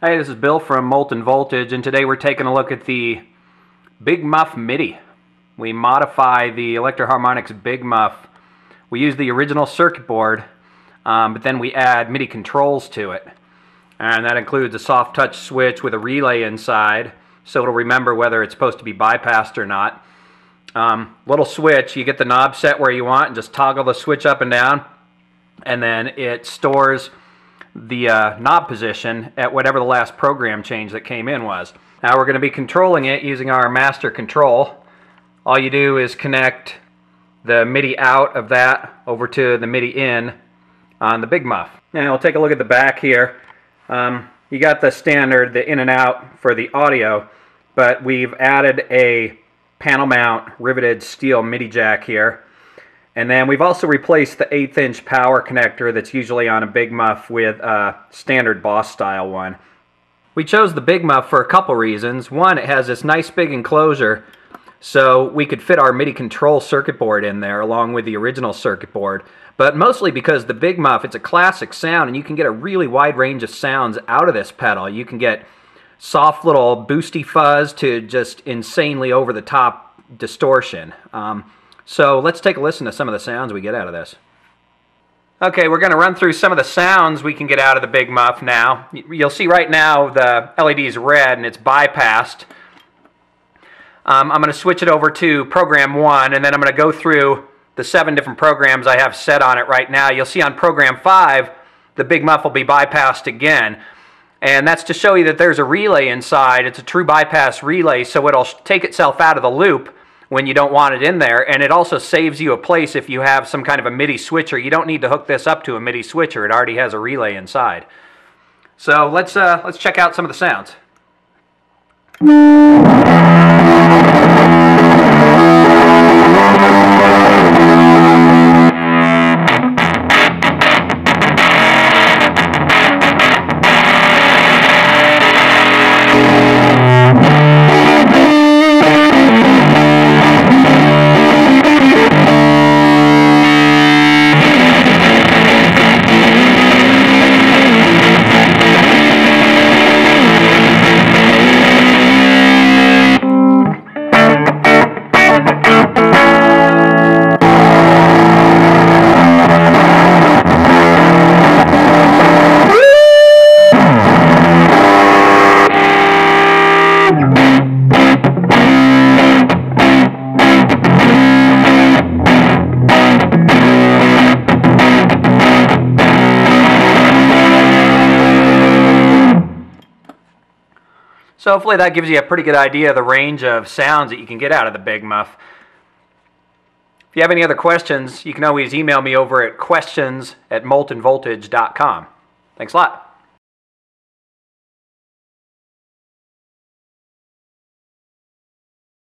Hey, this is Bill from Molten Voltage, and today we're taking a look at the Big Muff MIDI. We modify the Electro-Harmonix Big Muff. We use the original circuit board, um, but then we add MIDI controls to it. And that includes a soft touch switch with a relay inside, so it'll remember whether it's supposed to be bypassed or not. Um, little switch, you get the knob set where you want and just toggle the switch up and down, and then it stores the uh, knob position at whatever the last program change that came in was. Now we're going to be controlling it using our master control. All you do is connect the MIDI out of that over to the MIDI in on the Big Muff. Now we'll take a look at the back here. Um, you got the standard, the in and out for the audio, but we've added a panel mount riveted steel MIDI jack here. And then we've also replaced the eighth inch power connector that's usually on a Big Muff with a standard Boss style one. We chose the Big Muff for a couple reasons. One, it has this nice big enclosure so we could fit our MIDI control circuit board in there along with the original circuit board. But mostly because the Big Muff, it's a classic sound and you can get a really wide range of sounds out of this pedal. You can get soft little boosty fuzz to just insanely over the top distortion. Um, so let's take a listen to some of the sounds we get out of this. Okay, we're going to run through some of the sounds we can get out of the Big Muff now. You'll see right now the LED is red and it's bypassed. Um, I'm going to switch it over to program 1 and then I'm going to go through the seven different programs I have set on it right now. You'll see on program 5 the Big Muff will be bypassed again. And that's to show you that there's a relay inside. It's a true bypass relay, so it'll take itself out of the loop when you don't want it in there. And it also saves you a place if you have some kind of a MIDI switcher. You don't need to hook this up to a MIDI switcher. It already has a relay inside. So let's, uh, let's check out some of the sounds. So hopefully that gives you a pretty good idea of the range of sounds that you can get out of the Big Muff. If you have any other questions, you can always email me over at questions at moltenvoltage.com. Thanks a lot.